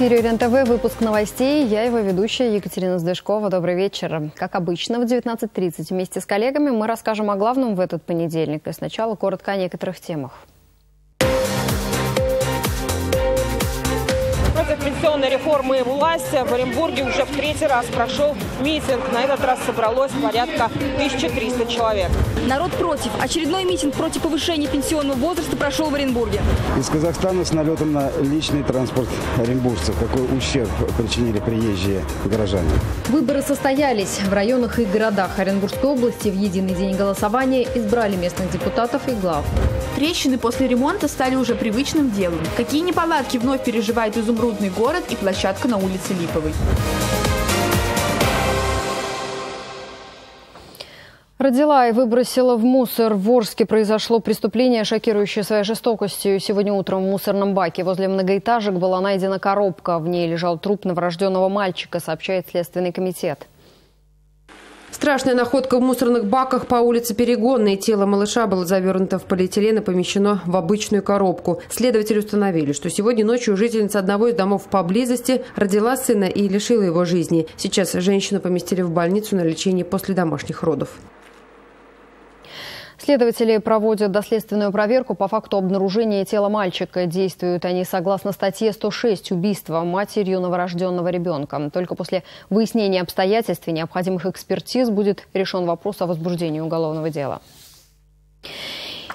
Эфире РЕН-ТВ выпуск новостей. Я его ведущая Екатерина Сдышкова. Добрый вечер. Как обычно, в 19.30 вместе с коллегами мы расскажем о главном в этот понедельник. И сначала коротко о некоторых темах. Пенсионной реформы власти в Оренбурге уже в третий раз прошел митинг. На этот раз собралось порядка 1300 человек. Народ против. Очередной митинг против повышения пенсионного возраста прошел в Оренбурге. Из Казахстана с налетом на личный транспорт оренбуржцев. Какой ущерб причинили приезжие горожане? Выборы состоялись. В районах и городах Оренбургской области в единый день голосования избрали местных депутатов и глав. Трещины после ремонта стали уже привычным делом. Какие неполадки вновь переживает изумрудный город и площадка на улице Липовой. Родила и выбросила в мусор. В Орске произошло преступление, шокирующее своей жестокостью. Сегодня утром в мусорном баке возле многоэтажек была найдена коробка. В ней лежал труп новорожденного мальчика, сообщает Следственный комитет. Страшная находка в мусорных баках по улице Перегонной. Тело малыша было завернуто в полиэтилен и помещено в обычную коробку. Следователи установили, что сегодня ночью жительница одного из домов поблизости родила сына и лишила его жизни. Сейчас женщину поместили в больницу на лечение после домашних родов. Следователи проводят доследственную проверку по факту обнаружения тела мальчика. Действуют они согласно статье 106 «Убийство матерью новорожденного ребенка». Только после выяснения обстоятельств и необходимых экспертиз будет решен вопрос о возбуждении уголовного дела.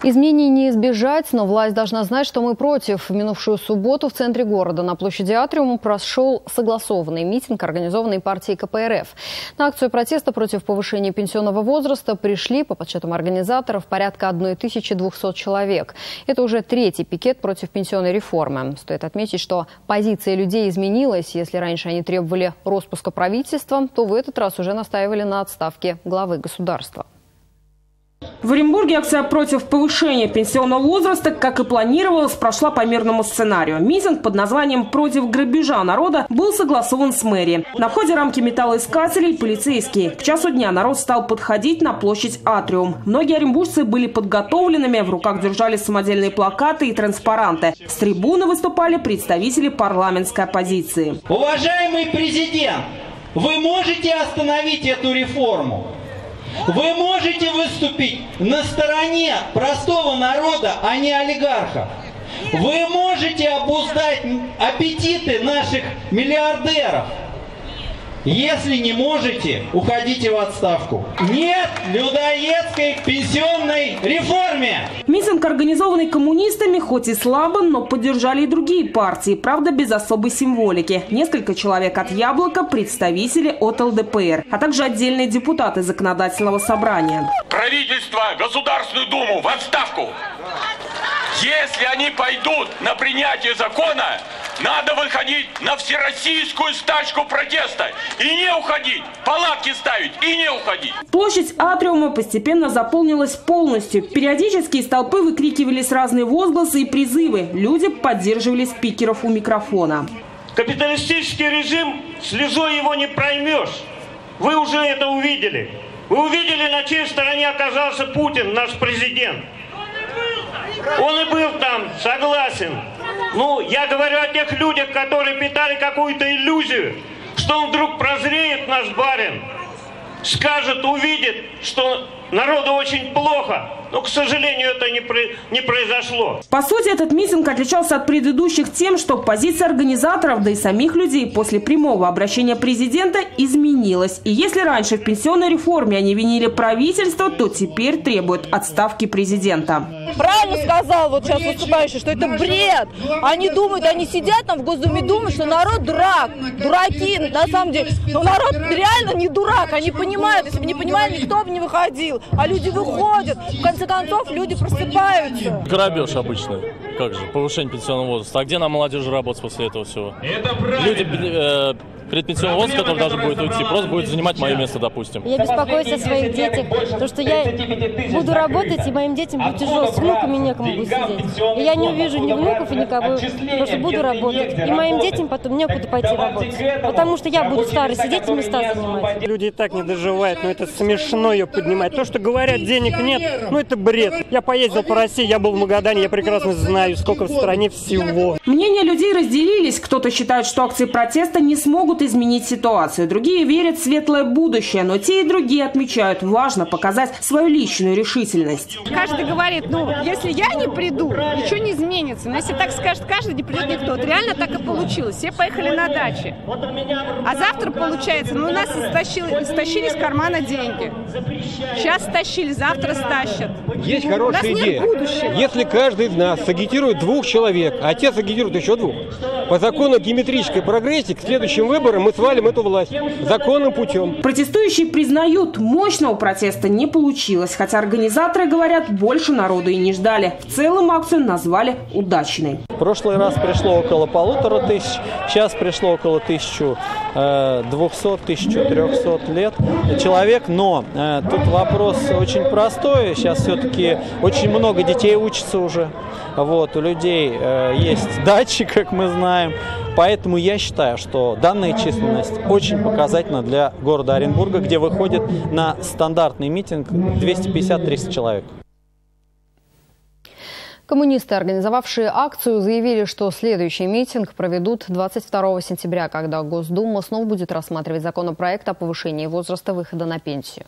Изменений не избежать, но власть должна знать, что мы против. В минувшую субботу в центре города на площади Атриум прошел согласованный митинг, организованный партией КПРФ. На акцию протеста против повышения пенсионного возраста пришли, по подсчетам организаторов, порядка 1200 человек. Это уже третий пикет против пенсионной реформы. Стоит отметить, что позиция людей изменилась. Если раньше они требовали распуска правительства, то в этот раз уже настаивали на отставке главы государства. В Оренбурге акция против повышения пенсионного возраста, как и планировалось, прошла по мирному сценарию. Митинг под названием «Против грабежа народа» был согласован с мэрией. На входе рамки металлоискателей полицейские. К часу дня народ стал подходить на площадь Атриум. Многие оренбуржцы были подготовленными, в руках держали самодельные плакаты и транспаранты. С трибуны выступали представители парламентской оппозиции. Уважаемый президент, вы можете остановить эту реформу? Вы можете выступить на стороне простого народа, а не олигархов. Вы можете обуздать аппетиты наших миллиардеров. Если не можете, уходите в отставку. Нет людоедской пенсионной реформе! Митинг, организованный коммунистами, хоть и слабо, но поддержали и другие партии, правда без особой символики. Несколько человек от «Яблока», представители от ЛДПР, а также отдельные депутаты законодательного собрания. Правительство, Государственную Думу в отставку! Если они пойдут на принятие закона, надо выходить на всероссийскую стачку протеста. И не уходить, палатки ставить, и не уходить. Площадь Атриума постепенно заполнилась полностью. Периодически из толпы выкрикивались разные возгласы и призывы. Люди поддерживали спикеров у микрофона. Капиталистический режим, слезой его не проймешь. Вы уже это увидели. Вы увидели, на чьей стороне оказался Путин, наш президент. Он и был там, согласен. Ну, я говорю о тех людях, которые питали какую-то иллюзию, что он вдруг прозреет, наш барин, скажет, увидит, что народу очень плохо, но, к сожалению, это не, при, не произошло. По сути, этот митинг отличался от предыдущих тем, что позиция организаторов, да и самих людей после прямого обращения президента изменилась. И если раньше в пенсионной реформе они винили правительство, то теперь требуют отставки президента. Правильно сказал вот сейчас выступающий, что это бред. Они думают, они сидят там в Госдуме, думают, что народ дурак. Дураки, на самом деле. Но народ реально не дурак. Они понимают, если бы не понимали, никто бы не выходил. А люди выходят. В конце концов, люди просыпаются. Грабеж обычно. Как же, повышение пенсионного возраста. А где нам молодежи работать после этого всего? Это правильно. Люди э, предпенсионный возраст, который даже будет уйти, просто будет занимать мое место, допустим. Я беспокоюсь о своих детях, потому что я буду работать, и моим детям будет тяжело. С внуками некому будет сидеть. И я не увижу ни внуков, и никого, потому что буду работать. И моим детям потом некуда пойти работать. Потому что я буду старый сидеть и места занимать. Люди и так не доживают, но это смешно ее поднимать. То, что говорят, денег нет, ну это бред. Я поездил по России, я был в Магадане, я прекрасно знаю, сколько в стране всего. Мнения людей разделились. Кто-то считает, что акции протеста не смогут изменить ситуацию. Другие верят в светлое будущее. Но те и другие отмечают, важно показать свою личную решительность. Каждый говорит, ну, если я не приду, ничего не изменится. Но если так скажет каждый, не придет никто. Вот реально так и получилось. Все поехали на дачи. А завтра, получается, ну, у нас стащили, стащили из кармана деньги. Сейчас стащили, завтра стащат. Есть хорошая идея. Если каждый из нас сагитирует двух человек, а отец агитирует еще двух, по закону геометрической прогрессии к следующим выборам мы свалим эту власть законным путем. Протестующие признают, мощного протеста не получилось, хотя организаторы говорят, больше народу и не ждали. В целом акцию назвали удачной. В прошлый раз пришло около полутора тысяч, сейчас пришло около 1200-1300 лет человек, но э, тут вопрос очень простой, сейчас все-таки очень много детей учатся уже, вот, у людей э, есть дачи, как мы знаем, поэтому я считаю, что данная численность очень показательна для города Оренбурга, где выходит на стандартный митинг 250-300 человек. Коммунисты, организовавшие акцию, заявили, что следующий митинг проведут 22 сентября, когда Госдума снова будет рассматривать законопроект о повышении возраста выхода на пенсию.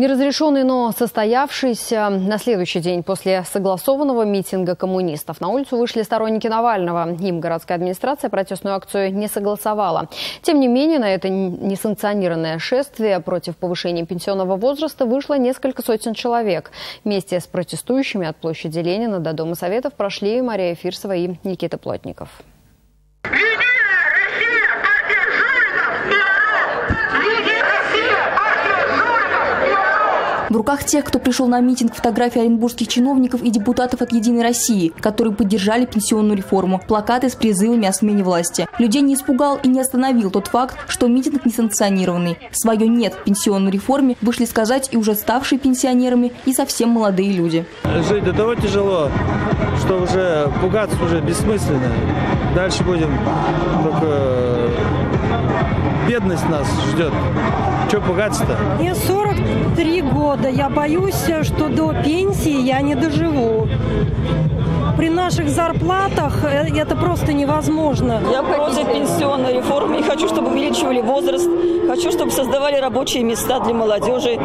Неразрешенный, но состоявшийся на следующий день после согласованного митинга коммунистов на улицу вышли сторонники Навального. Им городская администрация протестную акцию не согласовала. Тем не менее, на это несанкционированное шествие против повышения пенсионного возраста вышло несколько сотен человек. Вместе с протестующими от площади Ленина до Дома Советов прошли Мария Фирсова и Никита Плотников. В руках тех, кто пришел на митинг, фотографии оренбургских чиновников и депутатов от «Единой России», которые поддержали пенсионную реформу, плакаты с призывами о смене власти. Людей не испугал и не остановил тот факт, что митинг несанкционированный. Свое «нет» пенсионной реформе вышли сказать и уже ставшие пенсионерами, и совсем молодые люди. Жить до того тяжело, что уже пугаться уже бессмысленно. Дальше будем только бедность нас ждет. Что пугаться-то? Мне 43 года. Я боюсь, что до пенсии я не доживу. При наших зарплатах э, это просто невозможно. Я против пенсионной реформы. Не хочу, чтобы увеличивали возраст. Хочу, чтобы создавали рабочие места для молодежи.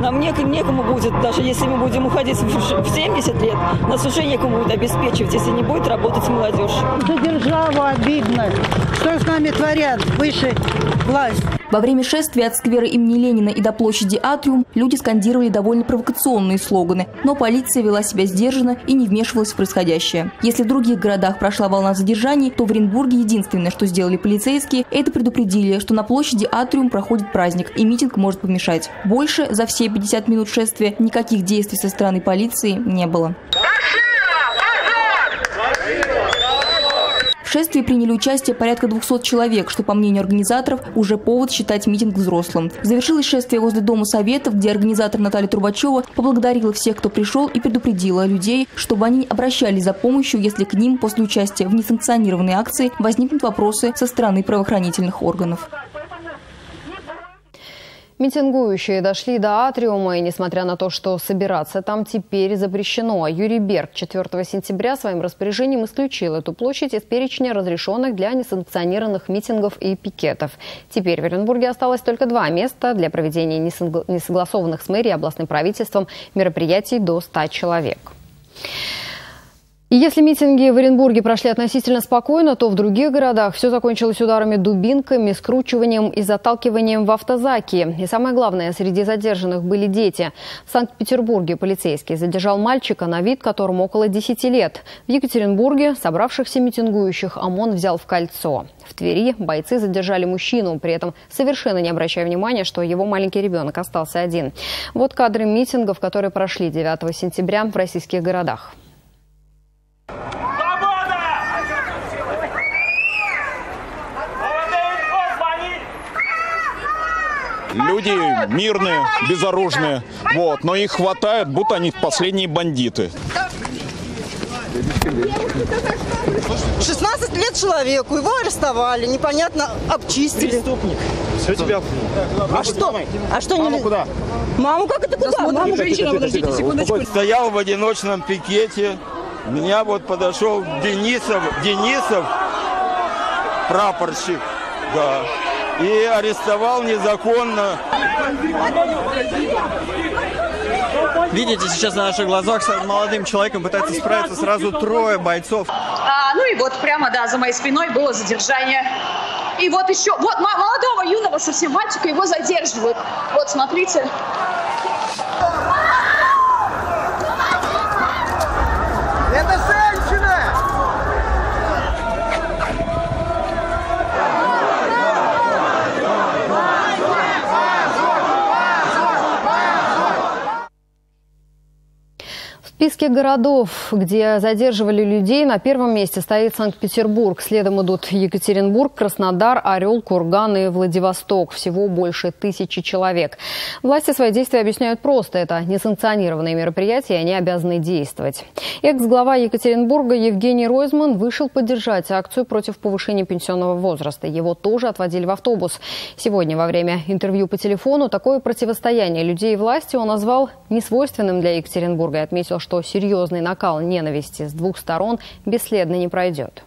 Нам не, некому будет, даже если мы будем уходить в 70 лет, нас уже некому будет обеспечивать, если не будет работать молодежь. За державу обидно. Что с нами творят выше власть? Во время шествия от сквера имени Ленина и до площади Атриум люди скандировали довольно провокационные слоганы, но полиция вела себя сдержанно и не вмешивалась в происходящее. Если в других городах прошла волна задержаний, то в Оренбурге единственное, что сделали полицейские, это предупредили, что на площади Атриум проходит праздник и митинг может помешать. Больше за все 50 минут шествия никаких действий со стороны полиции не было. В шествии приняли участие порядка 200 человек, что, по мнению организаторов, уже повод считать митинг взрослым. Завершилось шествие возле Дома Советов, где организатор Наталья Трубачева поблагодарила всех, кто пришел, и предупредила людей, чтобы они обращались за помощью, если к ним после участия в несанкционированной акции возникнут вопросы со стороны правоохранительных органов. Митингующие дошли до Атриума, и несмотря на то, что собираться там теперь запрещено, Юрий Берг 4 сентября своим распоряжением исключил эту площадь из перечня разрешенных для несанкционированных митингов и пикетов. Теперь в Оренбурге осталось только два места для проведения несогласованных с мэрией и областным правительством мероприятий до 100 человек. И если митинги в Оренбурге прошли относительно спокойно, то в других городах все закончилось ударами дубинками, скручиванием и заталкиванием в автозаки. И самое главное, среди задержанных были дети. В Санкт-Петербурге полицейский задержал мальчика, на вид которому около 10 лет. В Екатеринбурге собравшихся митингующих ОМОН взял в кольцо. В Твери бойцы задержали мужчину, при этом совершенно не обращая внимания, что его маленький ребенок остался один. Вот кадры митингов, которые прошли 9 сентября в российских городах. Люди мирные, безоружные. Вот, но их хватает, будто они последние бандиты. 16 лет человеку, его арестовали, непонятно, обчистили. Преступник. Все тебя. А что? А что Маму куда? Маму как это куда? Маму женщина, подождите секундочку. Стоял в одиночном пикете. Меня вот подошел Денисов, Денисов, прапорщик, да, и арестовал незаконно. Видите, сейчас на наших глазах с молодым человеком пытаются справиться сразу трое бойцов. А, ну и вот прямо, да, за моей спиной было задержание. И вот еще, вот молодого юного совсем мальчика, его задерживают. Вот, смотрите. Это женщина! В списке городов, где задерживали людей, на первом месте стоит Санкт-Петербург. Следом идут Екатеринбург, Краснодар, Орел, Курган и Владивосток. Всего больше тысячи человек. Власти свои действия объясняют просто. Это несанкционированные мероприятия, и они обязаны действовать. Экс-глава Екатеринбурга Евгений Ройзман вышел поддержать акцию против повышения пенсионного возраста. Его тоже отводили в автобус. Сегодня во время интервью по телефону такое противостояние людей и власти он назвал несвойственным для Екатеринбурга и отметил, что серьезный накал ненависти с двух сторон бесследно не пройдет.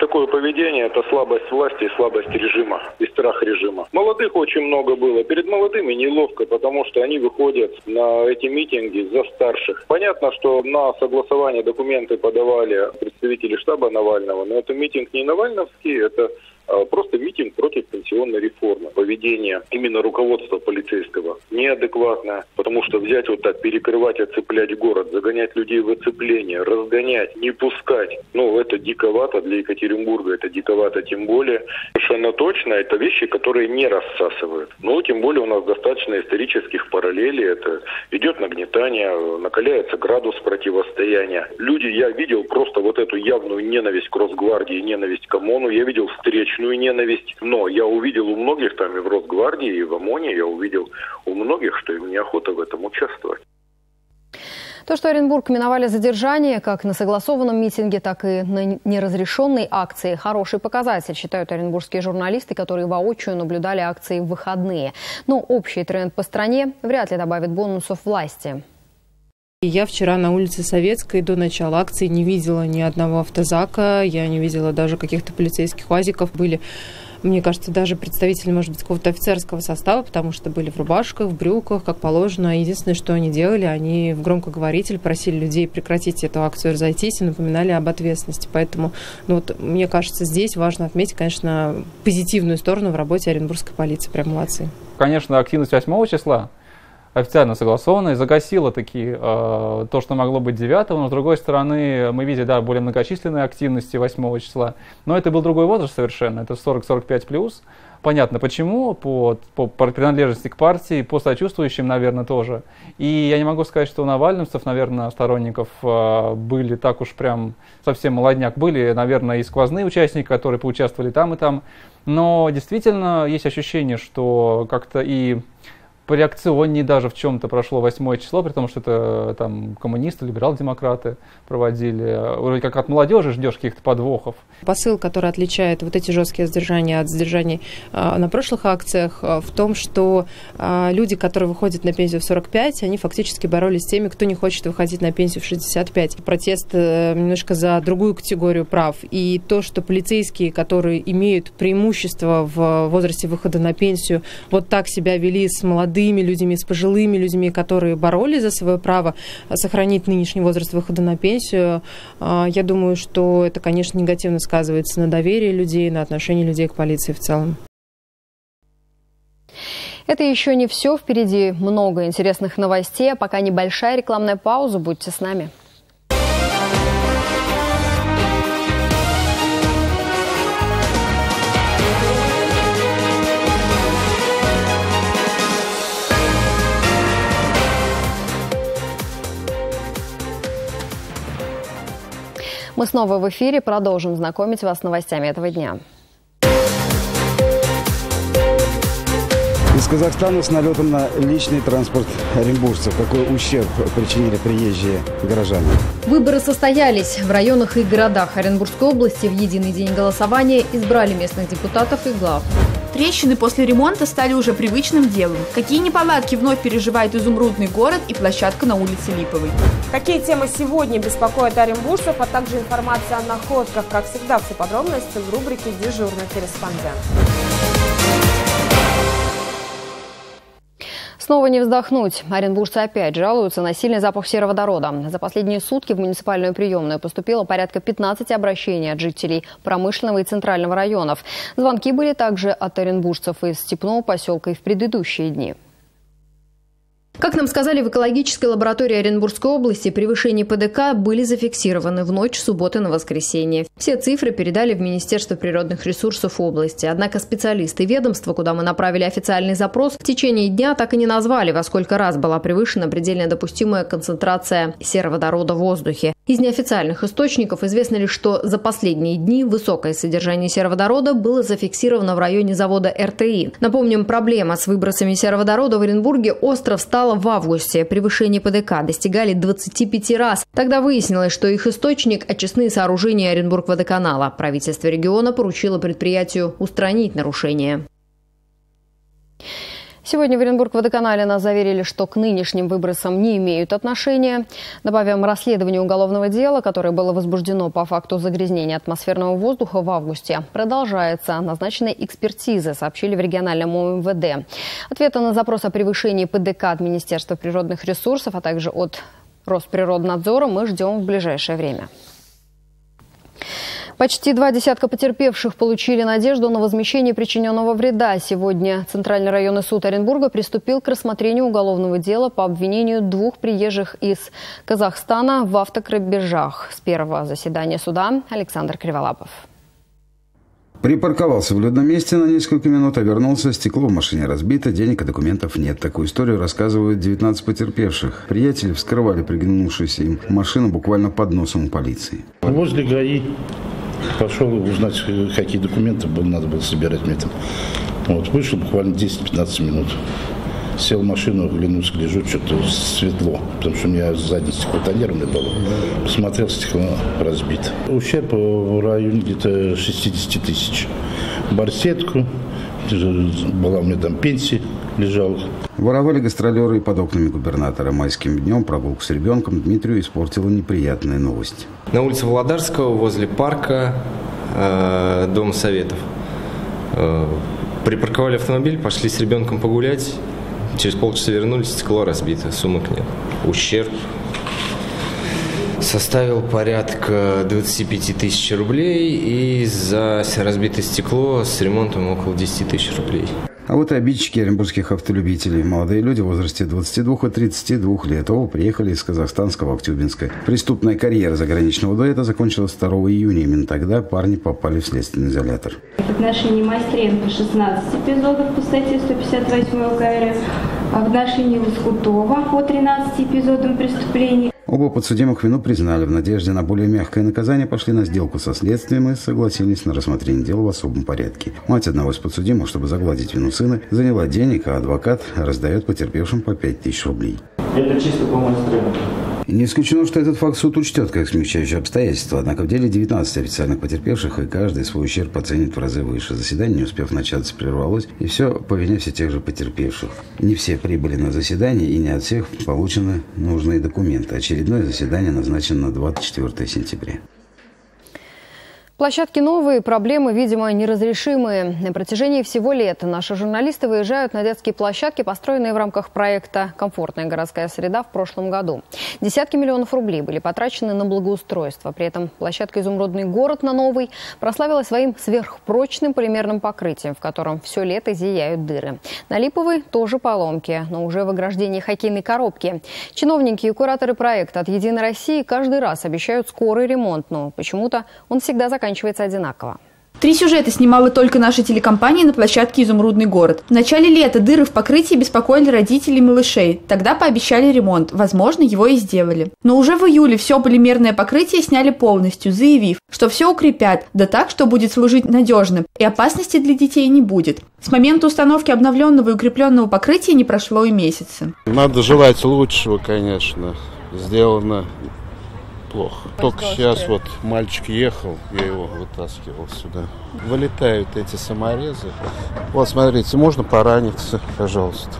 Такое поведение – это слабость власти и слабость режима, и страх режима. Молодых очень много было. Перед молодыми неловко, потому что они выходят на эти митинги за старших. Понятно, что на согласование документы подавали представители штаба Навального, но это митинг не навальновский, это просто митинг против пенсионной реформы. Поведение именно руководства полицейского неадекватное, потому что взять вот так, перекрывать, оцеплять город, загонять людей в оцепление, разгонять, не пускать, ну, это диковато для Екатеринбурга, это диковато тем более. Совершенно точно, это вещи, которые не рассасывают. Но тем более у нас достаточно исторических параллелей, это идет нагнетание, накаляется градус противостояния. Люди, я видел просто вот эту явную ненависть к Росгвардии, ненависть к ОМОНу, я видел встречу личную ненависть. Но я увидел у многих там и в Росгвардии, и в ОМОНе, я увидел у многих, что им неохота в этом участвовать. То, что Оренбург миновали задержание как на согласованном митинге, так и на неразрешенной акции – хороший показатель, считают оренбургские журналисты, которые воочию наблюдали акции в выходные. Но общий тренд по стране вряд ли добавит бонусов власти. Я вчера на улице Советской до начала акции не видела ни одного автозака, я не видела даже каких-то полицейских УАЗиков. Были мне кажется, даже представители, может быть, какого-то офицерского состава, потому что были в рубашках, в брюках, как положено. Единственное, что они делали, они в громкоговоритель просили людей прекратить эту акцию, разойтись и напоминали об ответственности. Поэтому, ну вот, мне кажется, здесь важно отметить, конечно, позитивную сторону в работе Оренбургской полиции. Прям молодцы. Конечно, активность 8 числа официально согласовано и загасило такие э, то, что могло быть 9 но с другой стороны мы видели, да, более многочисленные активности 8 числа, но это был другой возраст совершенно, это 40-45 плюс. Понятно почему, по, по, по принадлежности к партии, по сочувствующим, наверное, тоже. И я не могу сказать, что у навальновцев, наверное, сторонников э, были так уж прям совсем молодняк. Были, наверное, и сквозные участники, которые поучаствовали там и там. Но действительно есть ощущение, что как-то и пореакционнее даже в чем-то прошло 8 число, при том, что это там коммунисты, либерал-демократы проводили. Вроде как от молодежи ждешь каких-то подвохов. Посыл, который отличает вот эти жесткие задержания от задержаний э, на прошлых акциях, э, в том, что э, люди, которые выходят на пенсию в 45, они фактически боролись с теми, кто не хочет выходить на пенсию в 65. Протест э, немножко за другую категорию прав. И то, что полицейские, которые имеют преимущество в возрасте выхода на пенсию, вот так себя вели с молодыми молодыми людьми, с пожилыми людьми, которые боролись за свое право сохранить нынешний возраст выхода на пенсию, а, я думаю, что это, конечно, негативно сказывается на доверии людей, на отношении людей к полиции в целом. Это еще не все. Впереди много интересных новостей. А пока небольшая рекламная пауза. Будьте с нами. Мы снова в эфире. Продолжим знакомить вас с новостями этого дня. Из Казахстана с налетом на личный транспорт оренбуржцев. Какой ущерб причинили приезжие горожане? Выборы состоялись. В районах и городах Оренбургской области в единый день голосования избрали местных депутатов и глав. Трещины после ремонта стали уже привычным делом. Какие неполадки вновь переживает изумрудный город и площадка на улице Липовой? Какие темы сегодня беспокоят оренбуржцев, а также информация о находках, как всегда, все подробности в рубрике «Дежурный корреспондент». Снова не вздохнуть. Оренбуржцы опять жалуются на сильный запах сероводорода. За последние сутки в муниципальную приемную поступило порядка 15 обращений от жителей промышленного и центрального районов. Звонки были также от оренбуржцев из степного поселка и в предыдущие дни. Как нам сказали в экологической лаборатории Оренбургской области, превышения ПДК были зафиксированы в ночь субботы на воскресенье. Все цифры передали в Министерство природных ресурсов области. Однако специалисты ведомства, куда мы направили официальный запрос, в течение дня так и не назвали, во сколько раз была превышена предельно допустимая концентрация сероводорода в воздухе. Из неофициальных источников известно лишь, что за последние дни высокое содержание сероводорода было зафиксировано в районе завода РТИ. Напомним, проблема с выбросами сероводорода в Оренбурге остро встала стало в августе. Превышение ПДК достигали 25 раз. Тогда выяснилось, что их источник – очистные сооружения Оренбург-водоканала. Правительство региона поручило предприятию устранить нарушения. Сегодня в Оренбург-водоканале нас заверили, что к нынешним выбросам не имеют отношения. Добавим, расследование уголовного дела, которое было возбуждено по факту загрязнения атмосферного воздуха в августе, продолжается. Назначены экспертизы, сообщили в региональном УМВД. Ответы на запрос о превышении ПДК от Министерства природных ресурсов, а также от Росприроднадзора мы ждем в ближайшее время. Почти два десятка потерпевших получили надежду на возмещение причиненного вреда. Сегодня Центральный районный суд Оренбурга приступил к рассмотрению уголовного дела по обвинению двух приезжих из Казахстана в автокрабежах. С первого заседания суда Александр Криволапов. Припарковался в людном месте на несколько минут, а вернулся. Стекло в машине разбито, денег и документов нет. Такую историю рассказывают 19 потерпевших. Приятели вскрывали приглянувшуюся им машину буквально под носом у полиции. Возле ГАИ пошел узнать, какие документы надо было собирать мне там. Вот, вышел буквально 10-15 минут. Сел в машину, оглянулся, гляжу, что-то светло, потому что у меня сзади стекло тонированное было. Посмотрел, стекло разбито. Ущерб в районе где-то 60 тысяч. Барсетку, была у меня там пенсия, лежала. Воровали гастролеры и под окнами губернатора. Майским днем прогулку с ребенком Дмитрию испортила неприятная новость. На улице Володарского, возле парка э, Дома Советов. Э, припарковали автомобиль, пошли с ребенком погулять. Через полчаса вернулись, стекло разбито, сумок нет. Ущерб составил порядка 25 тысяч рублей и за разбитое стекло с ремонтом около 10 тысяч рублей. А вот и обидчики оренбургских автолюбителей. Молодые люди в возрасте 22 и 32 лет. Оба приехали из казахстанского Актюбинска. Преступная карьера заграничного дуэта закончилась 2 июня. Именно тогда парни попали в следственный изолятор. В отношении Майстренко 16 эпизодов по статье 158 УК РФ, а в отношении Лоскутова по 13 эпизодам преступлений Оба подсудимых вину признали. В надежде на более мягкое наказание пошли на сделку со следствием и согласились на рассмотрение дела в особом порядке. Мать одного из подсудимых, чтобы загладить вину сына, заняла денег, а адвокат раздает потерпевшим по 5 тысяч рублей. Это чисто по моей не исключено, что этот факт суд учтет как смягчающее обстоятельство, однако в деле 19 официальных потерпевших, и каждый свой ущерб оценит в разы выше. Заседание, не успев начаться, прервалось, и все по вине все тех же потерпевших. Не все прибыли на заседание, и не от всех получены нужные документы. Очередное заседание назначено на 24 сентября. Площадки новые, проблемы, видимо, неразрешимые. На протяжении всего лета наши журналисты выезжают на детские площадки, построенные в рамках проекта «Комфортная городская среда» в прошлом году. Десятки миллионов рублей были потрачены на благоустройство. При этом площадка «Изумрудный город» на новый прославилась своим сверхпрочным полимерным покрытием, в котором все лето зияют дыры. На Липовой тоже поломки, но уже в ограждении хоккейной коробки. Чиновники и кураторы проекта от «Единой России» каждый раз обещают скорый ремонт, но почему-то он всегда заканчивается заканчивается одинаково. Три сюжета снимала только наша телекомпания на площадке «Изумрудный город». В начале лета дыры в покрытии беспокоили родителей малышей. Тогда пообещали ремонт. Возможно, его и сделали. Но уже в июле все полимерное покрытие сняли полностью, заявив, что все укрепят, да так, что будет служить надежным, и опасности для детей не будет. С момента установки обновленного и укрепленного покрытия не прошло и месяца. Надо желать лучшего, конечно. Сделано плохо. Только сейчас вот мальчик ехал, я его вытаскивал сюда. Вылетают эти саморезы. Вот, смотрите, можно пораниться, пожалуйста.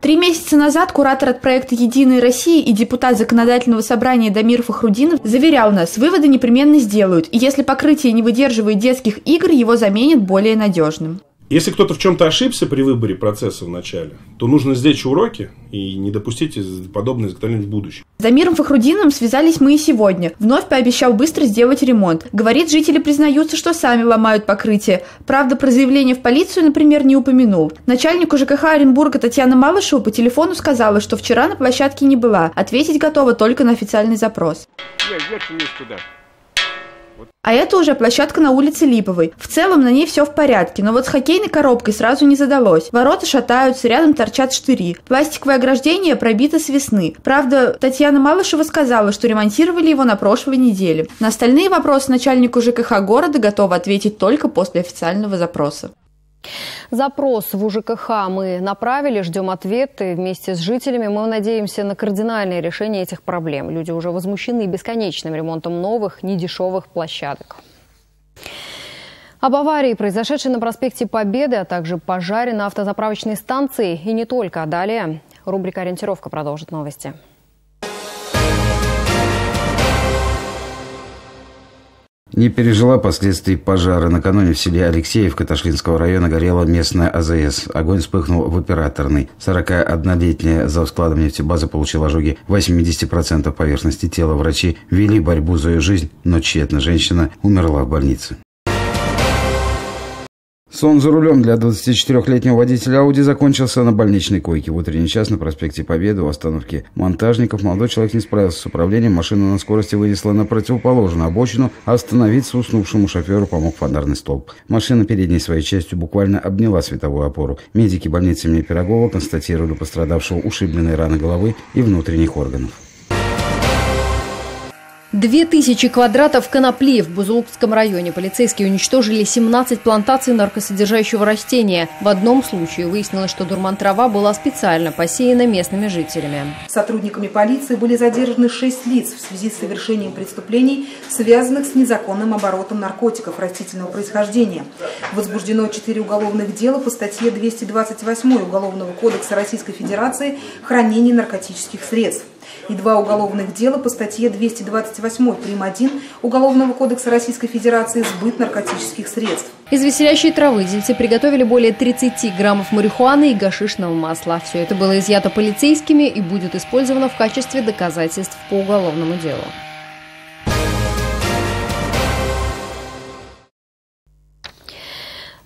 Три месяца назад куратор от проекта «Единая Россия» и депутат законодательного собрания Дамир Фахрудинов заверял нас, выводы непременно сделают, и если покрытие не выдерживает детских игр, его заменят более надежным. Если кто-то в чем-то ошибся при выборе процесса в начале, то нужно сделать уроки и не допустить подобное изготовление в будущем. За Замиром Фахрудиновым связались мы и сегодня. Вновь пообещал быстро сделать ремонт. Говорит, жители признаются, что сами ломают покрытие. Правда, про заявление в полицию, например, не упомянул. Начальнику ЖКХ Оренбурга Татьяна Малышева по телефону сказала, что вчера на площадке не была. Ответить готова только на официальный запрос. Я, я туда. А это уже площадка на улице Липовой. В целом на ней все в порядке, но вот с хоккейной коробкой сразу не задалось. Ворота шатаются, рядом торчат штыри. Пластиковое ограждение пробито с весны. Правда, Татьяна Малышева сказала, что ремонтировали его на прошлой неделе. На остальные вопросы начальнику ЖКХ города готова ответить только после официального запроса. Запрос в УЖКХ мы направили, ждем ответы. Вместе с жителями мы надеемся на кардинальное решение этих проблем. Люди уже возмущены бесконечным ремонтом новых, недешевых площадок. Об аварии, произошедшей на проспекте Победы, а также пожаре на автозаправочной станции и не только. Далее рубрика «Ориентировка» продолжит новости. Не пережила последствий пожара. Накануне в селе Алексеевка Ташлинского района горела местная АЗС. Огонь вспыхнул в операторной. 41-летняя за складом нефтебазы получила ожоги 80% поверхности тела. Врачи вели борьбу за ее жизнь, но тщетно. Женщина умерла в больнице. Сон за рулем для 24-летнего водителя Ауди закончился на больничной койке. В утренний час на проспекте Победы у остановки монтажников молодой человек не справился с управлением. Машину на скорости вынесла на противоположную обочину. А остановиться уснувшему шоферу помог фонарный столб. Машина передней своей частью буквально обняла световую опору. Медики больницы имени Пирогова констатировали пострадавшего ушибленные раны головы и внутренних органов. Две тысячи квадратов конопли в Бузулукском районе. Полицейские уничтожили 17 плантаций наркосодержащего растения. В одном случае выяснилось, что дурман-трава была специально посеяна местными жителями. Сотрудниками полиции были задержаны шесть лиц в связи с совершением преступлений, связанных с незаконным оборотом наркотиков растительного происхождения. Возбуждено четыре уголовных дела по статье 228 Уголовного кодекса Российской Федерации «Хранение наркотических средств» и два уголовных дела по статье 228 прим. 1 Уголовного кодекса Российской Федерации «Сбыт наркотических средств». Из веселящей травы дельцы приготовили более 30 граммов марихуаны и гашишного масла. Все это было изъято полицейскими и будет использовано в качестве доказательств по уголовному делу.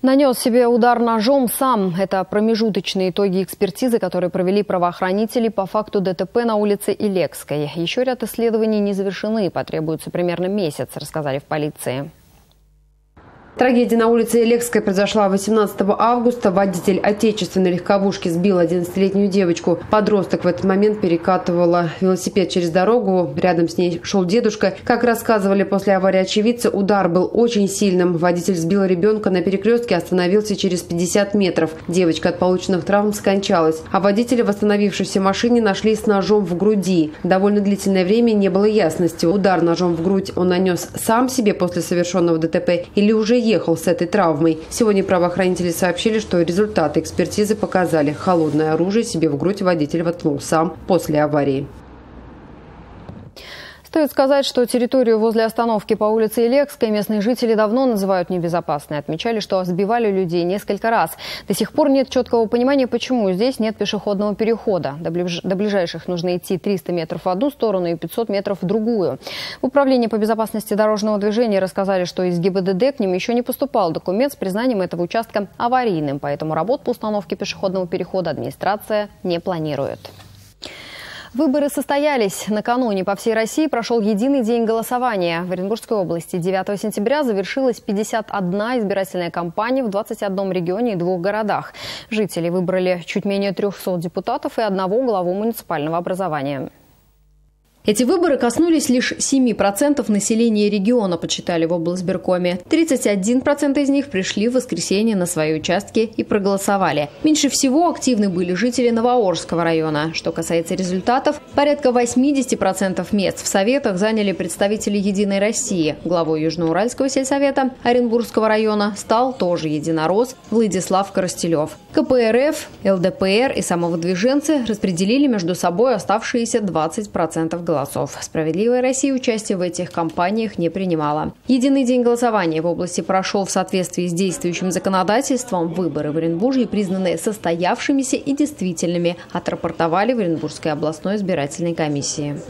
Нанес себе удар ножом сам. Это промежуточные итоги экспертизы, которые провели правоохранители по факту ДТП на улице Илекской. Еще ряд исследований не завершены, потребуется примерно месяц, рассказали в полиции. Трагедия на улице Элекской произошла 18 августа. Водитель отечественной легковушки сбил 11-летнюю девочку. Подросток в этот момент перекатывала велосипед через дорогу. Рядом с ней шел дедушка. Как рассказывали после аварии очевидцы, удар был очень сильным. Водитель сбил ребенка на перекрестке, остановился через 50 метров. Девочка от полученных травм скончалась. А водителя в восстановившейся машине нашли с ножом в груди. Довольно длительное время не было ясности. Удар ножом в грудь он нанес сам себе после совершенного ДТП или уже ехал с этой травмой. Сегодня правоохранители сообщили, что результаты экспертизы показали, холодное оружие себе в грудь водитель воткнул сам после аварии. Стоит сказать, что территорию возле остановки по улице Илекской местные жители давно называют небезопасной. Отмечали, что сбивали людей несколько раз. До сих пор нет четкого понимания, почему здесь нет пешеходного перехода. До ближайших нужно идти 300 метров в одну сторону и 500 метров в другую. В Управлении по безопасности дорожного движения рассказали, что из ГИБДД к ним еще не поступал документ с признанием этого участка аварийным. Поэтому работ по установке пешеходного перехода администрация не планирует. Выборы состоялись. Накануне по всей России прошел единый день голосования. В Оренбургской области 9 сентября завершилась 51 избирательная кампания в 21 регионе и двух городах. Жители выбрали чуть менее 300 депутатов и одного главу муниципального образования. Эти выборы коснулись лишь 7% населения региона, почитали в облсберкоме. 31% из них пришли в воскресенье на свои участки и проголосовали. Меньше всего активны были жители Новоорского района. Что касается результатов, порядка 80% мест в советах заняли представители «Единой России». Главой Южноуральского сельсовета Оренбургского района стал тоже единорос Владислав Коростелев. КПРФ, ЛДПР и самовыдвиженцы распределили между собой оставшиеся 20% голосов голосов. «Справедливая Россия» участие в этих кампаниях не принимала. Единый день голосования в области прошел в соответствии с действующим законодательством. Выборы в Оренбурге признаны состоявшимися и действительными, отрапортовали в Оренбургской областной избирательной комиссии.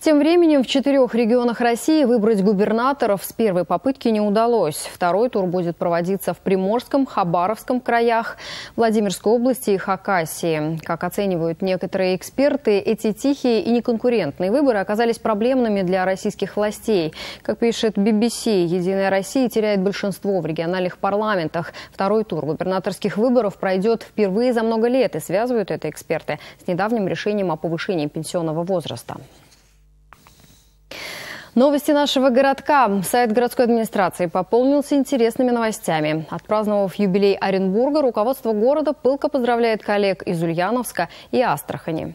Тем временем в четырех регионах России выбрать губернаторов с первой попытки не удалось. Второй тур будет проводиться в Приморском, Хабаровском краях, Владимирской области и Хакасии. Как оценивают некоторые эксперты, эти тихие и неконкурентные выборы оказались проблемными для российских властей. Как пишет BBC, «Единая Россия» теряет большинство в региональных парламентах. Второй тур губернаторских выборов пройдет впервые за много лет и связывают это эксперты с недавним решением о повышении пенсионного возраста. Новости нашего городка. Сайт городской администрации пополнился интересными новостями. Отпраздновав юбилей Оренбурга, руководство города пылко поздравляет коллег из Ульяновска и Астрахани.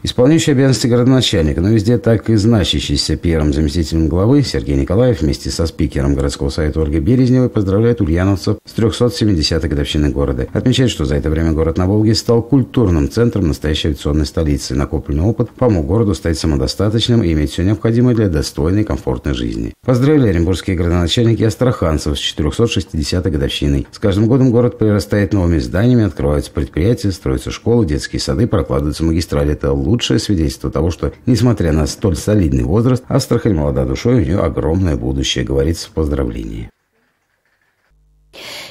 Исполняющий обязанности городоначальника, но везде так и значащийся первым заместителем главы Сергей Николаев вместе со спикером городского совета Ольгой Березневой поздравляет ульяновцев с 370-й годовщины города. Отмечает, что за это время город на Волге стал культурным центром настоящей авиационной столицы. Накопленный опыт помог городу стать самодостаточным и иметь все необходимое для достойной и комфортной жизни. Поздравили оренбургские городоначальники астраханцев с 460-й годовщиной. С каждым годом город прирастает новыми зданиями, открываются предприятия, строятся школы, детские сады, прокладываются магистрали. Это лучшее свидетельство того, что, несмотря на столь солидный возраст, Астрахань молода душой, у нее огромное будущее, говорится в поздравлении.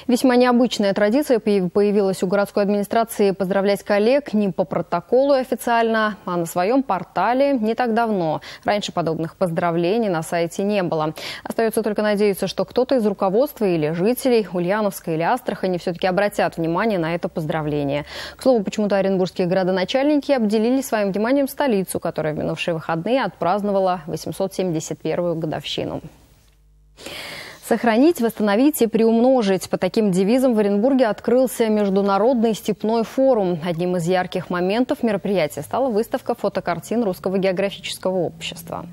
Весьма необычная традиция появилась у городской администрации поздравлять коллег не по протоколу официально, а на своем портале не так давно. Раньше подобных поздравлений на сайте не было. Остается только надеяться, что кто-то из руководства или жителей Ульяновска или Астрахани все-таки обратят внимание на это поздравление. К слову, почему-то оренбургские городоначальники обделили своим вниманием столицу, которая в минувшие выходные отпраздновала 871-ю годовщину. Сохранить, восстановить и приумножить. По таким девизам в Оренбурге открылся Международный степной форум. Одним из ярких моментов мероприятия стала выставка фотокартин Русского географического общества.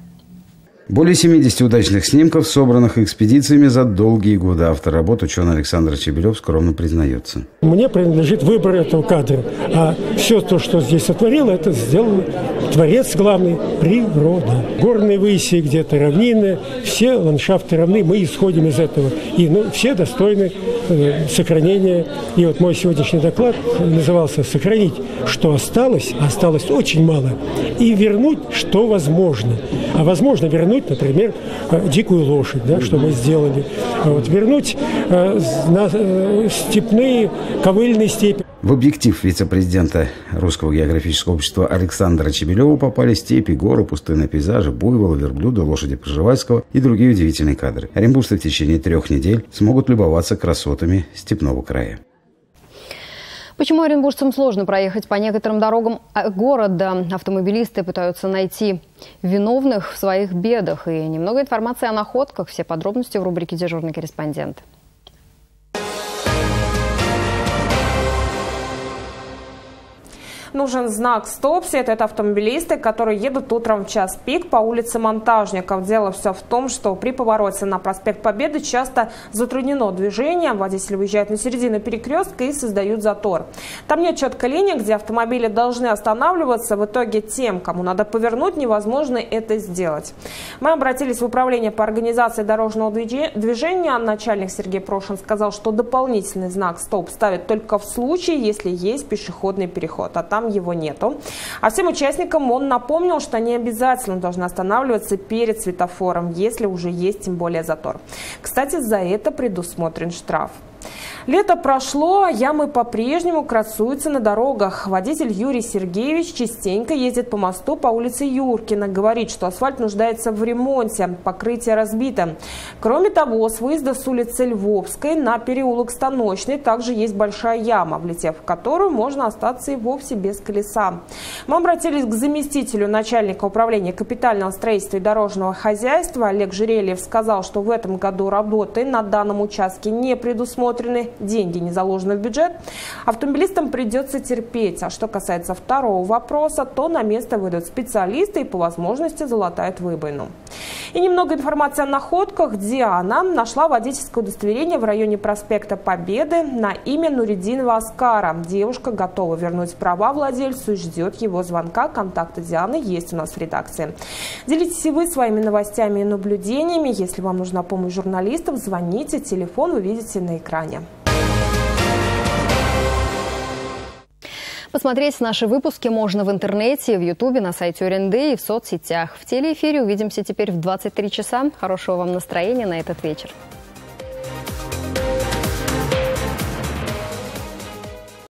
Более 70 удачных снимков, собранных экспедициями за долгие годы. Автор работ ученый Александр Чебелев скромно признается. Мне принадлежит выбор этого кадра. А все то, что здесь сотворил, это сделал творец главный – природа. Горные выси, где-то равнины, все ландшафты равны. Мы исходим из этого. И ну, все достойны э, сохранения. И вот мой сегодняшний доклад назывался «Сохранить, что осталось». Осталось очень мало. И вернуть, что возможно. А возможно вернуть вернуть, например, э, дикую лошадь, да, что мы сделали. Вот, вернуть э, на э, степные ковыльные степи. В объектив вице-президента Русского географического общества Александра Чебелева попали степи, горы, пустынные пейзажи, буйволы, верблюда, лошади Пржевальского и другие удивительные кадры. Оренбуржцы в течение трех недель смогут любоваться красотами степного края. Почему оренбуржцам сложно проехать по некоторым дорогам а, города? Автомобилисты пытаются найти виновных в своих бедах. И немного информации о находках. Все подробности в рубрике «Дежурный корреспондент». Нужен знак «Стоп». Все это автомобилисты, которые едут утром в час пик по улице Монтажников. Дело все в том, что при повороте на проспект Победы часто затруднено движение. Водители выезжают на середину перекрестка и создают затор. Там нет четкой линии, где автомобили должны останавливаться. В итоге тем, кому надо повернуть, невозможно это сделать. Мы обратились в управление по организации дорожного движения. Начальник Сергей Прошин сказал, что дополнительный знак «Стоп» ставят только в случае, если есть пешеходный переход. А там там его нету. А всем участникам он напомнил, что они обязательно должны останавливаться перед светофором, если уже есть тем более затор. Кстати, за это предусмотрен штраф. Лето прошло, а ямы по-прежнему красуются на дорогах. Водитель Юрий Сергеевич частенько ездит по мосту по улице Юркина. Говорит, что асфальт нуждается в ремонте, покрытие разбито. Кроме того, с выезда с улицы Львовской на переулок Станочный также есть большая яма, влетев в которую можно остаться и вовсе без колеса. Мы обратились к заместителю начальника управления капитального строительства и дорожного хозяйства. Олег Жирельев сказал, что в этом году работы на данном участке не предусмотрены деньги не заложены в бюджет, автомобилистам придется терпеть. А что касается второго вопроса, то на место выйдут специалисты и по возможности залатают выбоину. И немного информации о находках. Диана нашла водительское удостоверение в районе проспекта Победы на имя Нуридинова Аскара. Девушка готова вернуть права владельцу и ждет его звонка. Контакты Дианы есть у нас в редакции. Делитесь и вы своими новостями и наблюдениями. Если вам нужна помощь журналистов, звоните. Телефон вы видите на экране. Посмотреть наши выпуски можно в интернете, в Ютубе, на сайте ОРНД и в соцсетях. В телеэфире увидимся теперь в 23 часа. Хорошего вам настроения на этот вечер.